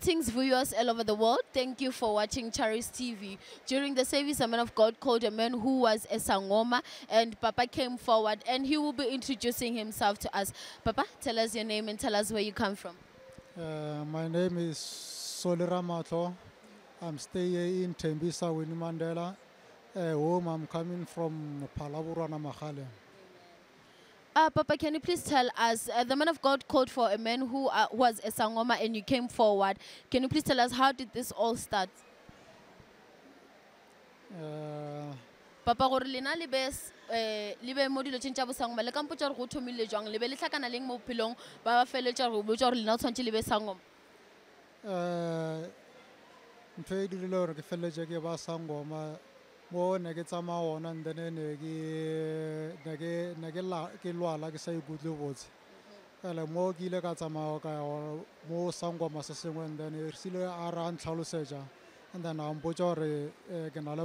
Greetings, viewers all over the world. Thank you for watching Charis TV. During the service, a man of God called a man who was a Sangoma, and Papa came forward and he will be introducing himself to us. Papa, tell us your name and tell us where you come from. Uh, my name is Solera Matlo. I'm staying in Tembisa, Winnie Mandela. Uh, home, I'm coming from Palaburana Mahale. Uh, Papa, can you please tell us, uh, the man of God called for a man who uh, was a Sangoma and you came forward. Can you please tell us how did this all start? Uh, Papa gore lena le be eh, le be mo dilo tšeng tša bosangoma le kampotša gore go thomile jwang le be le tlhakana leng mo bophelong ba ba feletša gore botša gore lena o tshwanetse le be sangoma uh, ntho e dirile gore ke feleletse ke ba sangoma mo ne ke tsamaya ona and then ne ke ke- lwala ke sa ikutlwe botse. Ele mo ke ile ka tsamaya ka mo sangoma se sengwe and then re sile a ra a ntlhalosetša and then a mpotsa gore eh, ke na le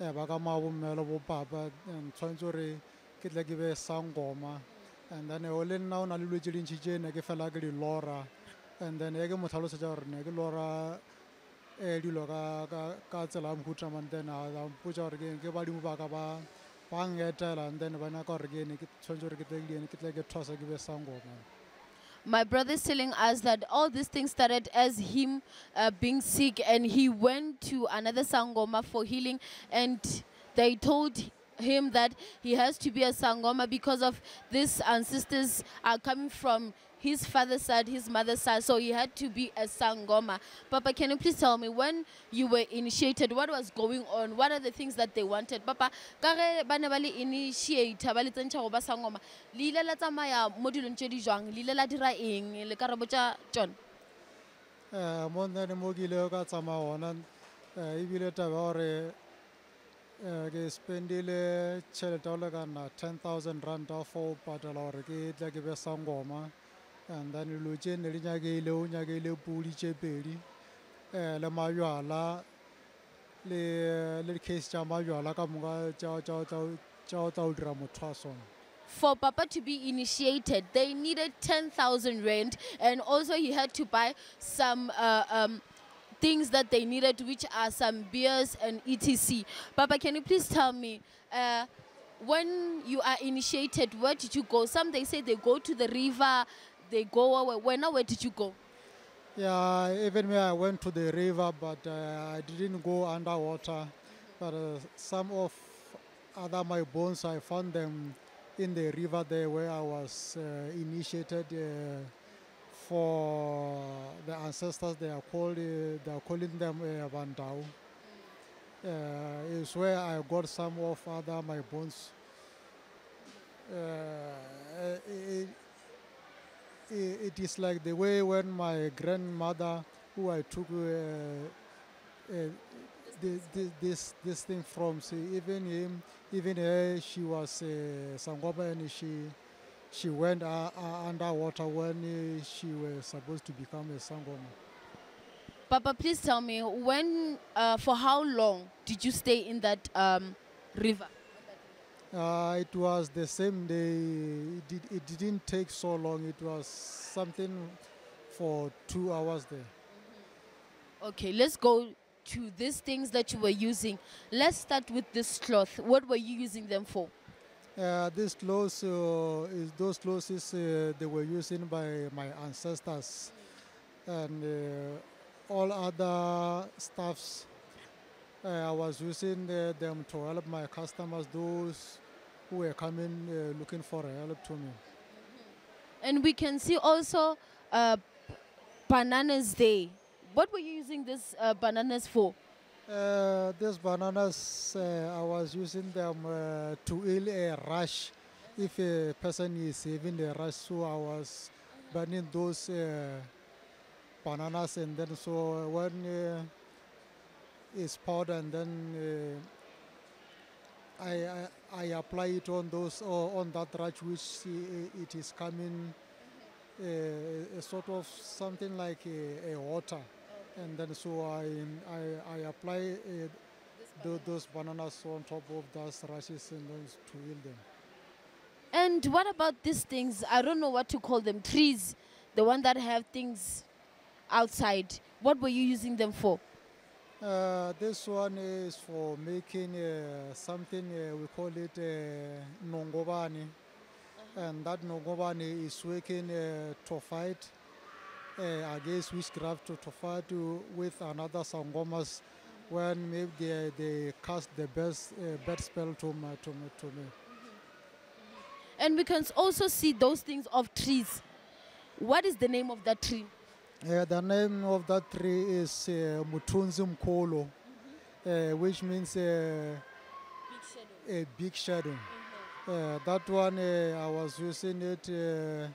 e ba ka maa bo bopapa and tshwanetse gore ke tle ke be sangoma. And then o le nna o na le lwetse dintšhi tše ne ke fela ke di lora. And then e ke mo tlhalosetsa gore ne ke lora dilo ka- tsela and then a a mpotša gore ke ke badimo ba ka ba ba ngetela and then ba nyaka gore ke ene ke tshwanetse gore ke tle ke ene, ke tle ke thwasa ke be sangoma my brother is telling us that all these things started as him uh, being sick and he went to another sangoma for healing and they told him that he has to be a sangoma because of these ancestors are coming from his father's side his mother's side so he had to be a sangoma. Papa can you please tell me when you were initiated what was going on? What are the things that they wanted? Papa ka ge ba ne ba le initiator ba le tsentšha go ba sangoma le ile la tsamaya mo dilong tše di jwang? Le ile la dira eng? Le ka re botša tšone um mo then mo ke ile ka gona um ebile taba gore um ke spendile tšhelete go lekana ten thousand ranta for go patela ke tle ke sangoma and then di nyakeile o nyakeile pudi pedi um le mabjala le le di-case tša mabjala ka moka tša- tša- tša- tša tša dira motho a sona. For papa to be initiated they needed 10000 rand and also he had to buy some uh, um, things that they needed which are some beers and etc. Papa can you please tell me uh, when you are initiated where did you go? Some they say they go to the river they go where, where now where did you go Yeah, even me, I went to the river, but uh, I didn't go underwater. But uh, some of other my bones, I found them in the river there where I was uh, initiated uh, for the ancestors. They are called, uh, they are calling them uh, Vandao. Uh, is where I got some of other my bones. It, it is like the way when my grandmother, who I took uh, uh, this, this this thing from, see, even him, even her, she was uh, Sangoma and she she went uh, uh, underwater when uh, she was supposed to become a Sangoma. papa please tell me when uh, for how long did you stay in that um, river Uh, it was the same day. It, did, it didn't take so long. It was something for two hours there. Okay, let's go to these things that you were using. Let's start with this cloth. What were you using them for? Uh, these clothes uh, is those clothes is, uh, they were using by my ancestors, and uh, all other stuffs. Uh, I was using them to help my customers, those who were coming uh, looking for help to me. And we can see also uh, bananas there. What were you using these uh, bananas for? Uh, these bananas, uh, I was using them uh, to heal a rash. If a person is having a rash, so I was burning those uh, bananas, and then so when uh, it's powder, and then uh, I, I I apply it on those or on that rash which uh, it is coming. Uh, a sort of something like a, a water and then so I I, I apply uh, tho- those bananas on top of those rashes and then to heal them. And what about these things? I don't know what to call them. Trees, the one that have things outside. What were you using them for? Uh, this one is for making uh, something uh, we call it uh, nongobani, and that nongobani is working uh, to fight uh, against witchcraft to, to fight with another sangomas when maybe they, they cast the best uh, bad spell to me, to me, to me. And we can also see those things of trees. What is the name of that tree? Uh, the name of that tree is uh, Mutunzi Mkolo, uh, which means uh, a big shadow. Uh, that one uh, I was using it uh,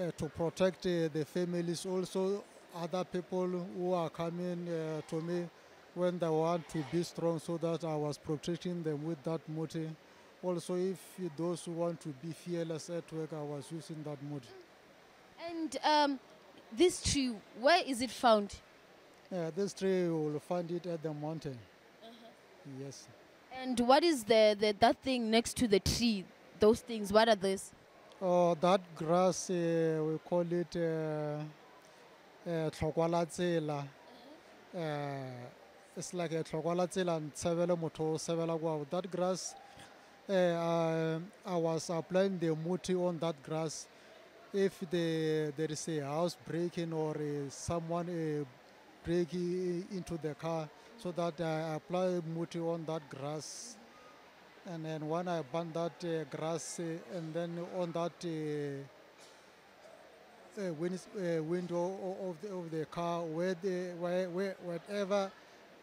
uh, to protect uh, the families. Also, other people who are coming uh, to me when they want to be strong, so that I was protecting them with that muti. Also, if those who want to be fearless at work, I was using that muti. And um, this tree, where is it found? Yeah, this tree you will find it at the mountain. Yes. And what is the, the that thing next to the tree? Those things, what are those? Oh, that grass, uh, we call it uh, uh. Uh, it's like a tlhokwalatsela and sebele motho o sebela. That grass, uh, I, I was applying the muti on that grass. If the, there is a house breaking or uh, someone uh, breaking into the car, so that I apply muti on that grass. And then when I burn that uh, grass uh, and then on that uh, uh, win- window of the, of the car where the where, where whatever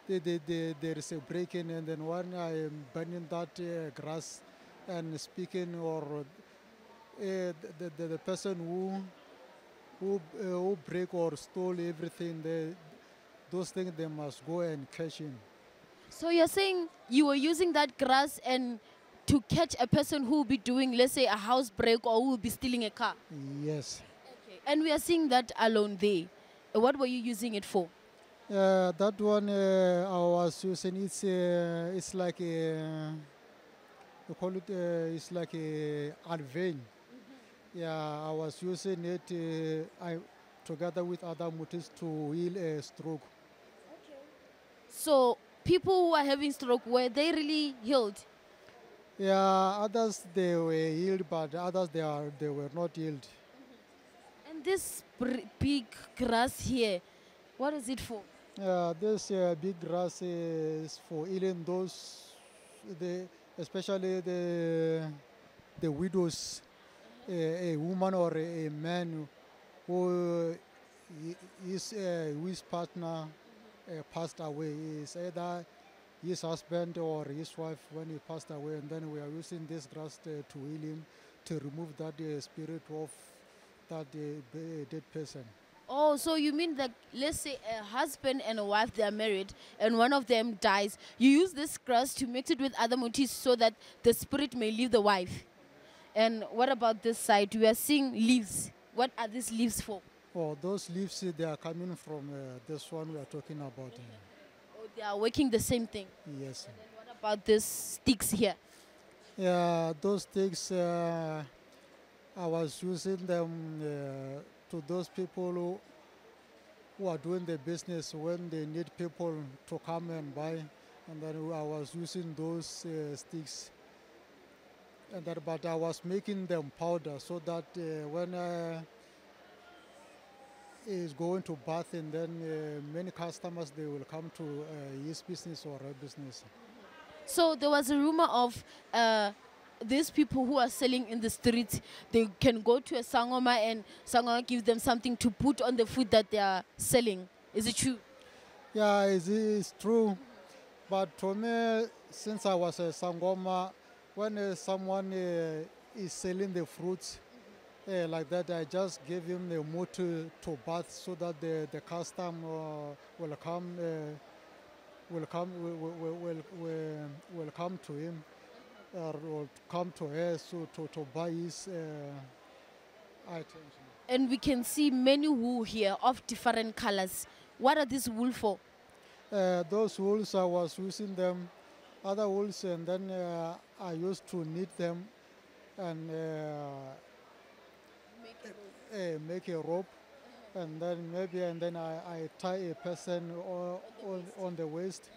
the, the, the, there is a breaking, and then when I am burning that grass and speaking or the, the, the person who who, uh, who break or stole everything they, those things they must go and catch him. So you're saying you were using that grass and to catch a person who will be doing, let's say, a house break or who will be stealing a car. Yes. Okay. And we are seeing that alone there. Uh, What were you using it for? Uh, that one uh, I was using. It's uh, it's like a we call it. Uh, it's like a alvein. Yeah, I was using it. Uh, I together with other mutis to heal a stroke. Okay. So people who are having stroke, were they really healed? Yeah, others they were healed, but others they are they were not healed. And this big grass here, what is it for? Yeah, this uh, big grass is for healing those, the especially the the widows, a, a woman or a, a man who is uh, his partner uh, passed away. Is either his husband or his wife when he passed away, and then we are using this grass to, to heal him to remove that uh, spirit of that dead person. Oh, so you mean that let's say a husband and a wife they are married and one of them dies, you use this grass to mix it with other mutis so that the spirit may leave the wife. And what about this side? We are seeing leaves. What are these leaves for? Oh, those leaves, uh, they are coming from uh, this one we are talking about. uh, Oh, they are working the same thing. yes. And what about these sticks here? Yeah, those sticks, uh, I was using them uh, to those people who, who are doing the business when they need people to come and buy. And then I was using those uh, sticks. And that, but I was making them powder so that uh, when uh, is going to bath and then uh, many customers they will come to uh, his business or her business. So there was a rumor of uh, these people who are selling in the streets, they can go to a sangoma and sangoma gives them something to put on the food that they are selling. Is it true? Yeah, it's, it's true. But to me, since I was a Sangoma, when uh, someone uh, is selling the fruits uh, like that, I just give him the mood to, to bath so that the, the custom uh, will come uh, will come will, will, will, will, come to him or will come to her so to, to buy his uh, items. And we can see many wool here of different colors. What are these wool for? Uh, those wools I was using them, other wools, and then uh, I used to knit them and uh, uh, make a rope. and then maybe and then I, I tie a person o- on, on the waist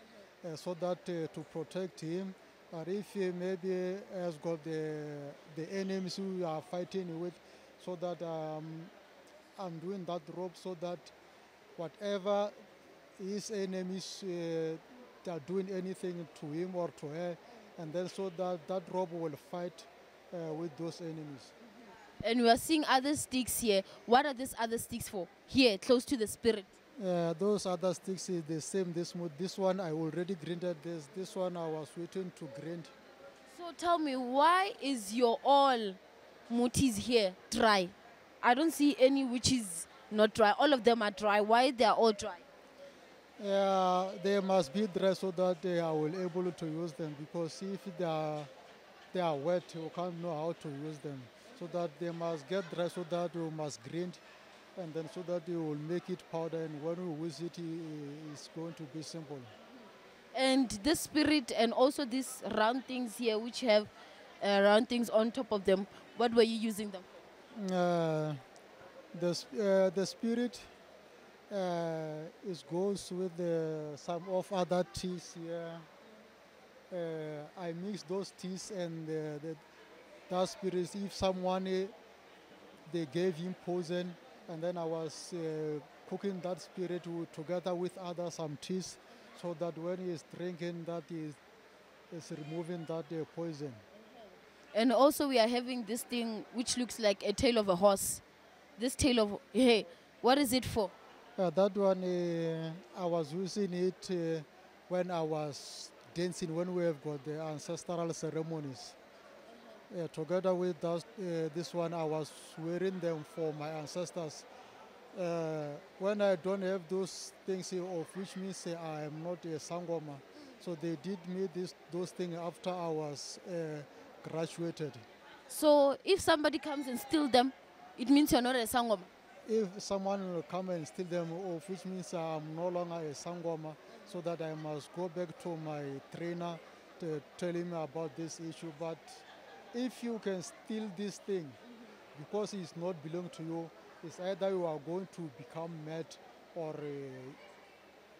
uh, so that uh, to protect him. Or if he maybe has got the the enemies who are fighting with, so that um, I'm doing that rope so that whatever his enemies uh, are doing anything to him or to her, and then so that that rope will fight uh, with those enemies. And we are seeing other sticks here. What are these other sticks for? Here, close to the spirit. Uh, those other sticks is the same. This this one I already grinded. This this one I was waiting to grind. So tell me, why is your all mutis here dry? I don't see any which is not dry. All of them are dry. Why they are all dry? Uh, they must be dressed so that they are will able to use them because if they are they are wet, you can't know how to use them. So that they must get dressed so that you must grind, and then so that you will make it powder. And when you use it, it's going to be simple. And this spirit and also these round things here which have uh, round things on top of them, what were you using them for? Uh, the uh, the spirit uh, is goes with some of other teas here. Uh, I mix those teas and the, the, that spirit. If someone uh, they gave him poison, and then I was uh, cooking that spirit together with other some teas, so that when he is drinking, that is is removing that uh, poison. And also we are having this thing which looks like a tail of a horse. This tail of hey, what is it for? Uh, that one, uh, I was using it uh, when I was dancing, when we have got the ancestral ceremonies. Uh, together with that, uh, this one, I was wearing them for my ancestors. Uh, when I don't have those things, of which means I am not a Sangoma. So they did me this, those things after I was graduated. So if somebody comes and steal them, it means you're not a sangoma. If someone will come and steal them off, which means I'm no longer a Sangoma, so that I must go back to my trainer to tell him about this issue. But if you can steal this thing because it's not belong to you, it's either you are going to become mad or uh,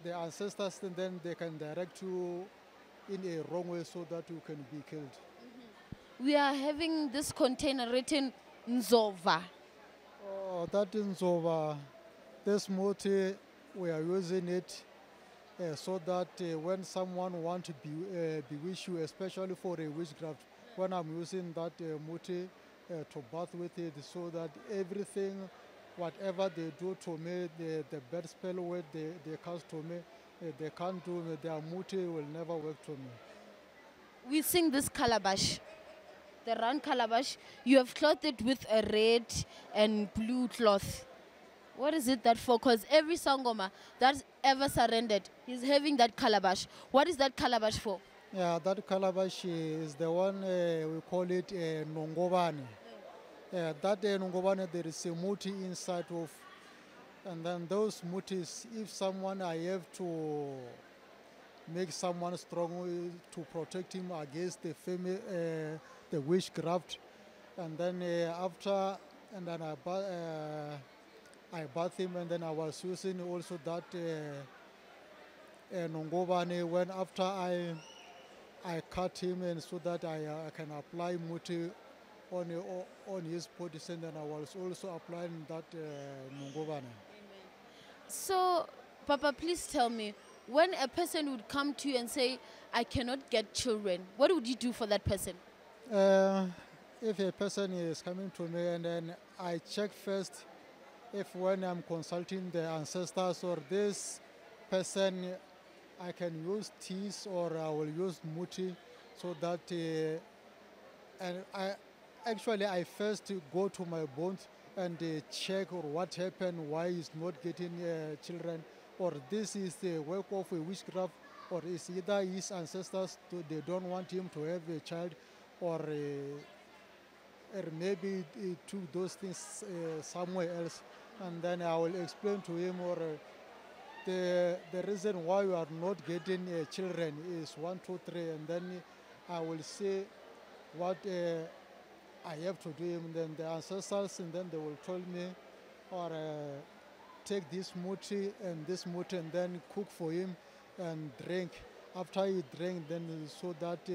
the ancestors, and then they can direct you in a wrong way so that you can be killed. We are having this container written Nzova. That is over. This muti, we are using it uh, so that uh, when someone want to be, uh, bewitch you, especially for a witchcraft, when I'm using that uh, muti uh, to bath with it, so that everything, whatever they do to me, the, the bad spell word they, they cast to me, uh, they can't do me, their muti will never work to me. We sing this calabash. The round calabash. You have clothed it with a red and blue cloth. What is it that for? Because every sangoma that's ever surrendered is having that calabash. What is that calabash for? Yeah, that calabash is the one uh, we call it uh. Yeah, that uh, there is a muti inside of, and then those mutis, if someone I have to make someone strong uh, to protect him against the fami- uh, the witchcraft, and then uh, after, and then I, uh, I bath him, and then I was using also that uh, uh, when after I I cut him and so that I, uh, I can apply muti on on his body, and then I was also applying that uh. So, Papa, please tell me when a person would come to you and say, I cannot get children, what would you do for that person? Uh, if a person is coming to me and then I check first if when I'm consulting the ancestors or this person I can use teas or I will use muti so that uh, and I actually I first go to my bones and uh, check or what happened why he's not getting uh, children or this is the work of a witchcraft or is either his ancestors to, they don't want him to have a child or uh, or maybe he took those things uh, somewhere else and then I will explain to him or uh, the the reason why you are not getting uh, children is one two three and then I will say what uh, I have to do and then the ancestors and then they will tell me or uh, take this muti and this muti and then cook for him and drink. After he drank, then so that uh,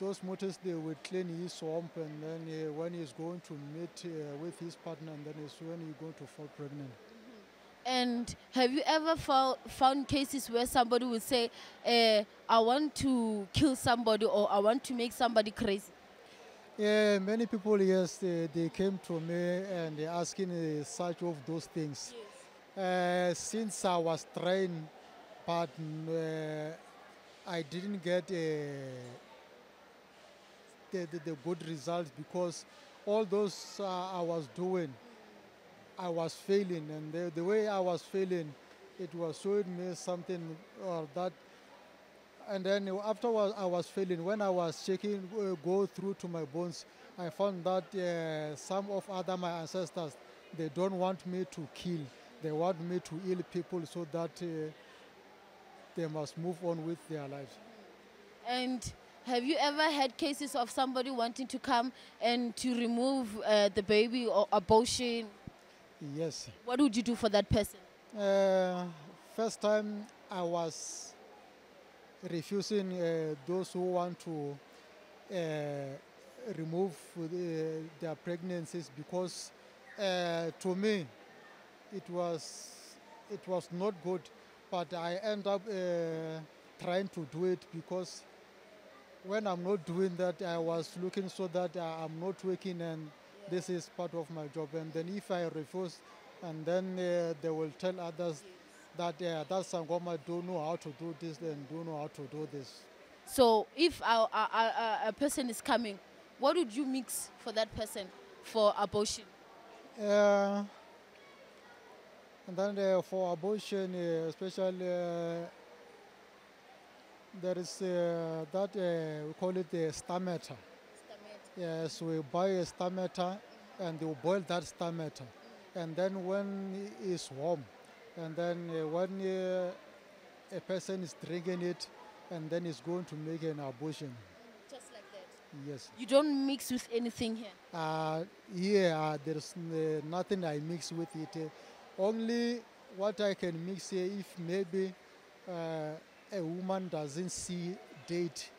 those mutis they will clean his swamp and then uh, when he's going to meet uh, with his partner and then is when he's going to fall pregnant. And have you ever fou- found cases where somebody would say, uh, I want to kill somebody or I want to make somebody crazy? Yeah, many people, yes, they, they came to me and they asking uh, such of those things. Uh, since I was trained, but uh, I didn't get uh, the, good results because all those uh, I was doing, I was failing, and the, the way I was failing, it was showing me something or that. And then afterwards, I was failing. When I was checking, uh, go through to my bones, I found that uh, some of other my ancestors, they don't want me to kill. They want me to heal people so that uh, they must move on with their lives. And have you ever had cases of somebody wanting to come and to remove uh, the baby or abortion? Yes. What would you do for that person? Uh, first time I was refusing uh, those who want to uh, remove the, their pregnancies because uh, to me it was it was not good but I end up uh, trying to do it because when I'm not doing that I was looking so that I- I'm not working and this is part of my job and then if I refuse and then uh, they will tell others that uh, that Sangoma don't know how to do this and don't know how to do this. So if a, a, a, a person is coming, what would you mix for that person for abortion? Uh, and then uh, for abortion, uh, especially, uh, there is uh, that uh, we call it the stomata. Yes, we buy a stomata and we boil that stomata. And then when it's warm, and then uh, when uh, a person is drinking it, and then it's going to make an abortion. Just like that. Yes. You don't mix with anything here. Uh, here, uh, there's n- nothing I mix with it. Uh, only what I can mix here if maybe uh, a woman doesn't see date,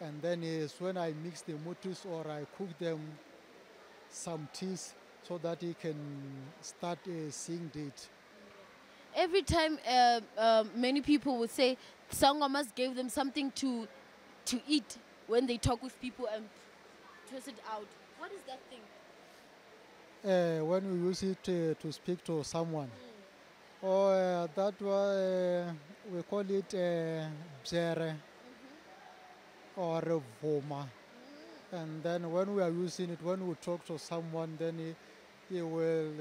and then is when I mix the mutis or I cook them some teas so that he can start uh, seeing date. Every time uh, uh, many people would say Sangomas gave them something to, to eat when they talk with people and twist it out. What is that thing? uh, when we use it uh, to speak to someone. Or uh, that was, uh, we call it uh, bzere or a voma. And then when we are using it, when we talk to someone, then he, he will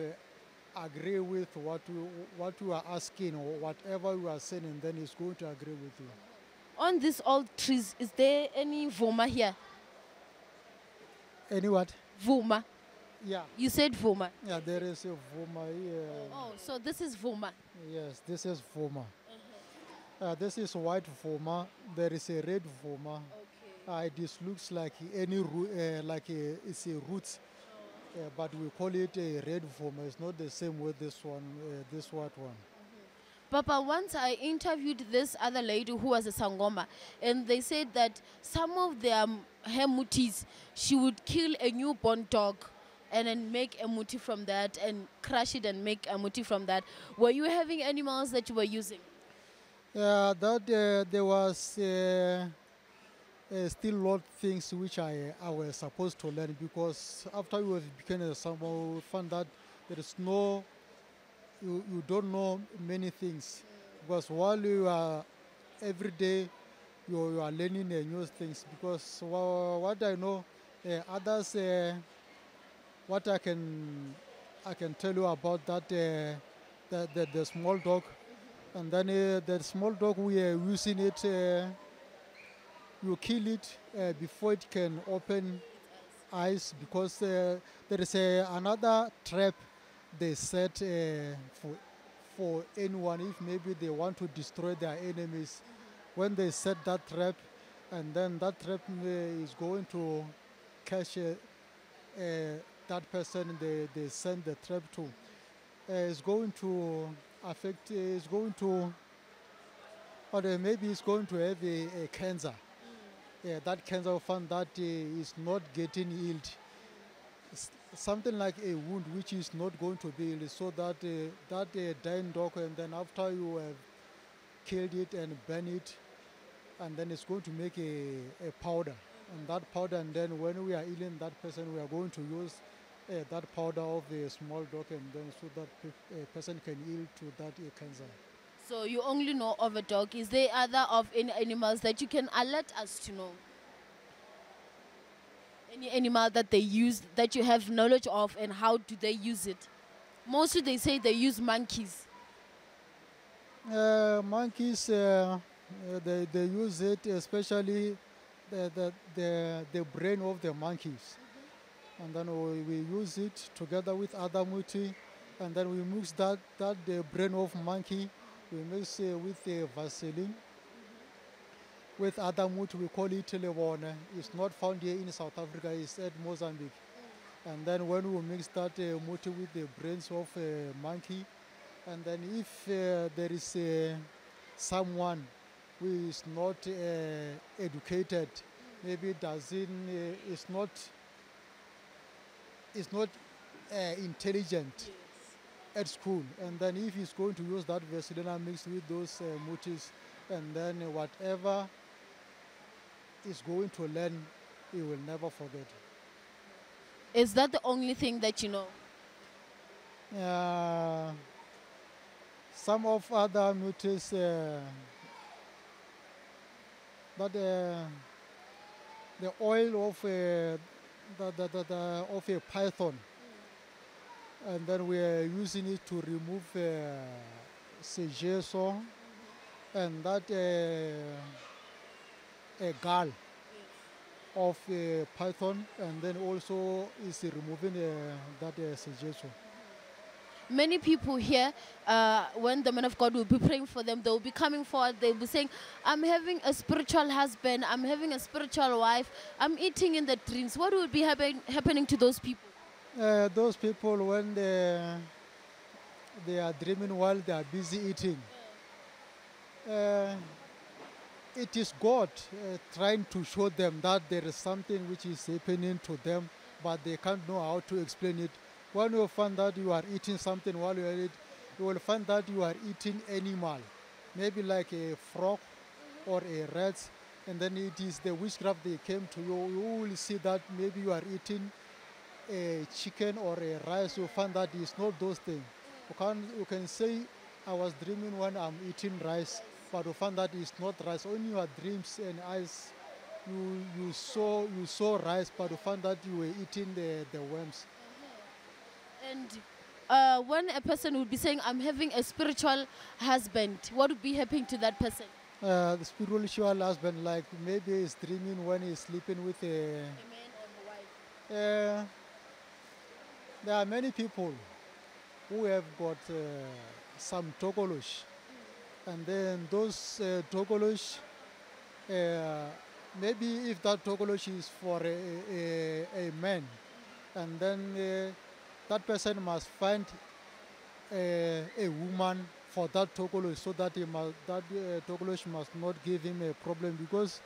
agree with what we, what you are asking or whatever you are saying, and then he's going to agree with you. On these old trees, is there any voma here? Any what? Voma. Yeah, You said voma. yeah, there is a voma here. Oh, so this is voma. Yes, this is Voma. Uh, this is white Voma. There is a red Voma. Okay. Uh, this looks like any uh, like a, it's a root, uh, but we call it a red Voma. It's not the same with this one, uh, this white one. Papa, once I interviewed this other lady who was a Sangoma, and they said that some of their um, her mutis, she would kill a newborn dog and then make a muti from that and crush it and make a muti from that. Were you having animals that you were using? Yeah, that uh, there was uh, uh, still lot things which I I was supposed to learn because after we became a Sangoma, we found that there is no you, you don't know many things because while you are every day you, you are learning uh, new things because wha- what I know uh, others uh, what I can I can tell you about that uh, the, the the small dog. And then uh, the small dog we are using it uh, you kill it uh, before it can open eyes because uh, there is a, another trap they set uh, for for anyone if maybe they want to destroy their enemies. When they set that trap and then that trap uh, is going to catch uh, uh, that person they, they send the trap to uh, is going to affect, uh, is going to, or maybe it's going to have a, a cancer. Yeah, that cancer found that uh, is not getting healed. S- something like a wound which is not going to be healed, so that uh, that uh, dying dog, and then after you have killed it and burn it, and then it's going to make a, a powder. And that powder, and then when we are healing that person, we are going to use uh, that powder of the small dog, and then so that pe- a person can heal to that uh, cancer. So you only know of a dog. Is there other of any animals that you can alert us to know? Any animal that they use that you have knowledge of and how do they use it? Mostly they say they use monkeys. Uh, monkeys, uh, uh, they, they use it especially the, the, the, the brain of the monkeys. And then we, we use it together with other muti, and then we mix that, that the brain of monkey, we mix uh, with the Vaseline. With other muti, we call it lewone. It's not found here in South Africa, it's at Mozambique. And then when we mix that uh, muti with the brains of a monkey, and then if uh, there is uh, someone who is not uh, educated, maybe doesn't uh, is not is not uh, intelligent at school, and then if he's going to use that Vaseline mixed with those uh, mutis, and then whatever is going to learn, he will never forget. Is that the only thing that you know? Uh, some of other mutis uh, that uh, the oil of a, the, the, the, the, of a python and then we are using it to remove uh, segeso and that uh, a gall of a python and then also is removing uh, that uh. Many people here, uh, when the men of God will be praying for them, they will be coming forward. They will be saying, I'm having a spiritual husband, I'm having a spiritual wife, I'm eating in the dreams. What will be happen- happening to those people? Uh, those people when they, they are dreaming while they are busy eating uh, it is god uh, trying to show them that there is something which is happening to them but they can't know how to explain it when you find that you are eating something while you are eating you will find that you are eating animal maybe like a frog or a rat and then it is the witchcraft they came to you you will see that maybe you are eating a chicken or a rice, you find that it's not those things. You can, you can say, I was dreaming when I'm eating rice, but you find that it's not rice. Only your dreams and eyes, you, you, saw, you saw rice, but you find that you were eating the, the worms. And uh, when a person would be saying, I'm having a spiritual husband, what would be happening to that person? Uh, the spiritual husband, like maybe he's dreaming when he's sleeping with a. A man and a wife. Uh, there are many people who have got uh, some tokolosh, and then those uh, tokolosh, uh, maybe if that tokolosh is for a, a, a man, and then uh, that person must find a, a woman for that tokolosh so that he must, that uh, tokolosh must not give him a problem because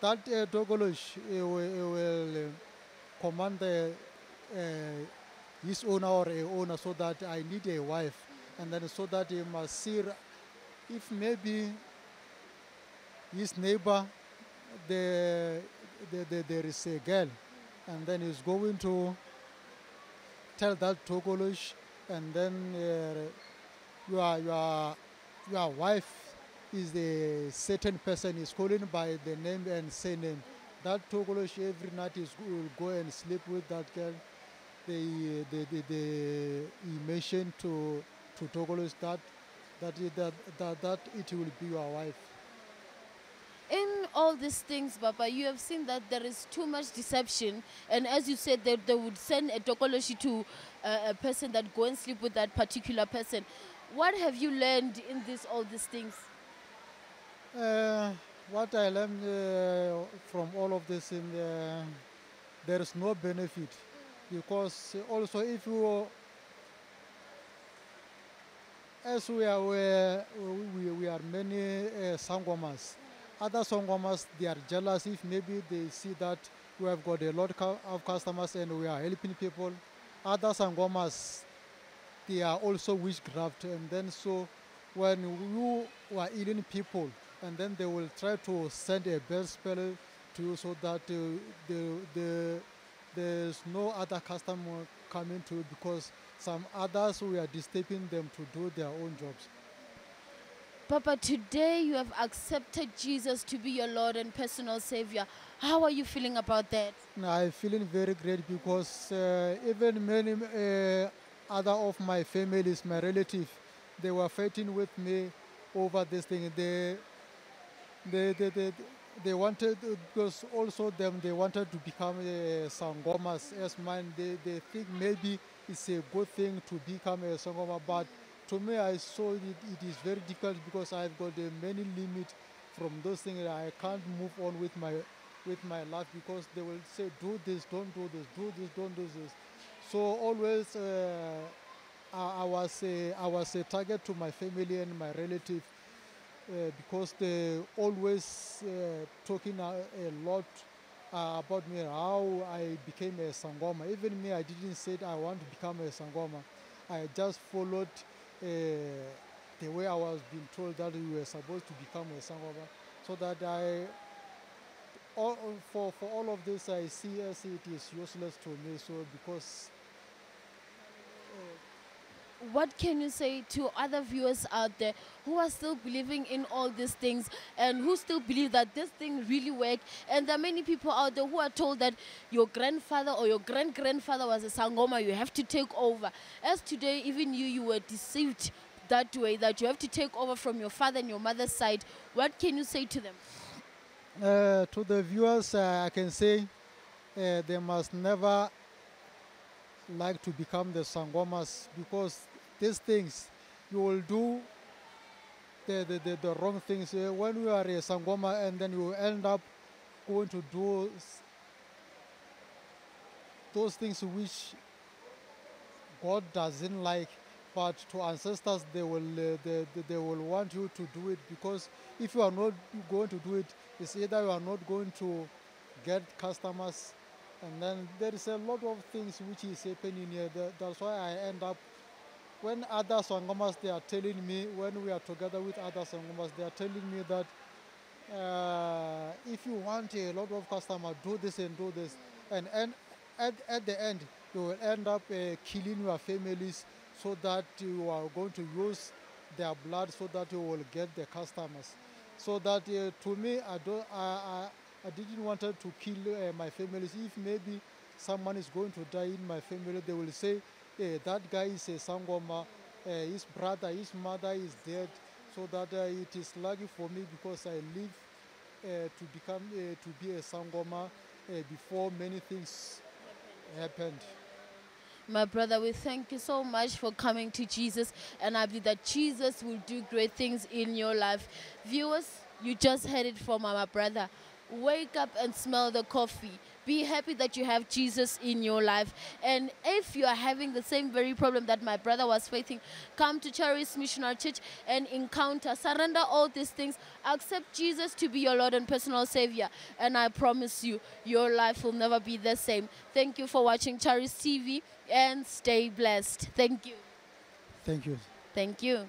that uh, tokolosh uh, will, will uh, command the, uh, his owner or a owner so that I need a wife. And then so that he must see if maybe his neighbor the, the, the, there is a girl and then he's going to tell that tokolosh and then uh, your, your, your wife is the certain person is calling by the name and say name. That tokolosh every night is will go and sleep with that girl. They, they, they, they he mentioned to to tokolosh that that, that that that it will be your wife. In all these things, Baba, you have seen that there is too much deception. And as you said, they, they would send a tokoloshi to uh, a person that go and sleep with that particular person. What have you learned in this all these things? Uh, what I learned uh, from all of this, in uh, there is no benefit because also if you as we are aware, we, we are many uh, sangomas. Other sangomas, they are jealous if maybe they see that we have got a lot of customers and we are helping people. Other sangomas, they are also witchcraft, and then so when you are healing people, and then they will try to send a bad spell to you so that uh, the, the, there's no other customer coming to you because some others we are disturbing them to do their own jobs. Papa, today you have accepted Jesus to be your Lord and personal Savior. How are you feeling about that? I'm feeling very great because uh, even many uh, other of my families, my relatives, they were fighting with me over this thing. They, they, they, they, they wanted, because also them, they wanted to become uh, sangomas as mine. They, they think maybe it's a good thing to become a sangoma, but to me, I saw it, it is very difficult because I've got a many limits from those things. I can't move on with my with my life because they will say, do this, don't do this, do this, don't do this. So always, uh, I, I was a, I was a target to my family and my relative uh, because they always uh, talking a, a lot uh, about me how I became a sangoma. Even me, I didn't say I want to become a sangoma. I just followed uh, Uh, the way I was being told that we were supposed to become a sangoma, so that I all, for, for all of this, I see as it is useless to me. So because uh, What can you say to other viewers out there who are still believing in all these things and who still believe that this thing really work? And there are many people out there who are told that your grandfather or your grand grandfather was a sangoma, you have to take over. As today, even you, you were deceived that way that you have to take over from your father and your mother's side. What can you say to them? uh, to the viewers, uh, I can say uh, they must never like to become the sangomas because these things you will do the, the, the, the wrong things. Uh, when you are a sangoma and then you end up going to do those things which God doesn't like, but to ancestors they will uh, they, they- they will want you to do it because if you are not going to do it, it's either you are not going to get customers, and then there is a lot of things which is happening here. That- That's why I end up when other sangomas they are telling me when we are together with other sangomas they are telling me that uh, if you want a lot of customers, do this and do this, and, and at, at the end you will end up uh, killing your families so that you are going to use their blood so that you will get the customers. So that uh, to me, I don't, I, I, I didn't want to kill uh, my families. If maybe someone is going to die in my family, they will say, hey, that guy is a sangoma, uh, his brother, his mother is dead. So that uh, it is lucky for me because I live uh, to become uh, to be a sangoma before many things happened. My brother, we thank you so much for coming to Jesus, and I believe that Jesus will do great things in your life. Viewers, you just heard it from my brother. Wake up and smell the coffee. Be happy that you have Jesus in your life. And if you are having the same very problem that my brother was facing, come to Charis Missionary Church and encounter. Surrender all these things. Accept Jesus to be your Lord and personal Savior. And I promise you, your life will never be the same. Thank you for watching Charis TV and stay blessed. Thank you. Thank you. Thank you.